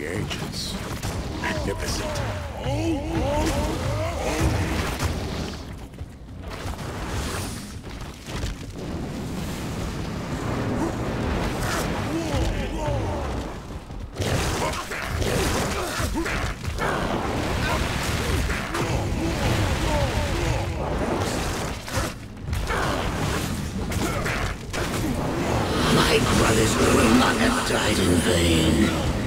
the ancients. Magnificent. My brothers will not have died in vain.